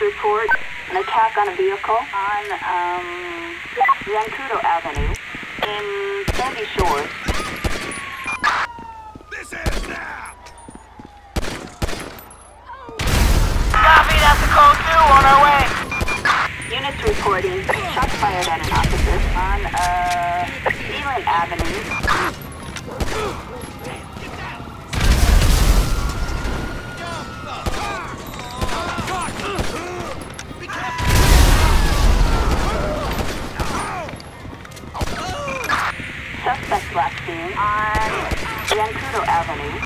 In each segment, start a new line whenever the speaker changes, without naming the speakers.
report an attack on a vehicle on um, Zancudo Avenue in Sandy Shores.
This is now!
Copy, that's a code 2 on our way.
Units reporting shots fired at an officer on uh, Sealand Avenue. Suspect last seen on Zancudo Avenue.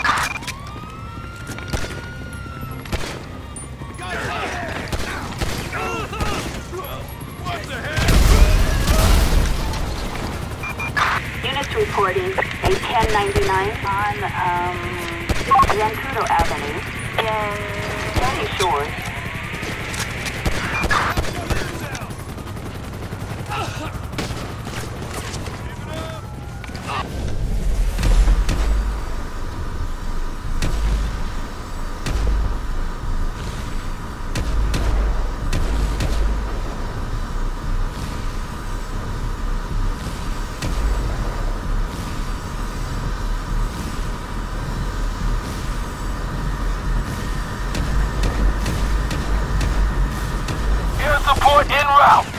Units reporting a 1099 on um, Zancudo Avenue in Sandy Shores.
Support en route.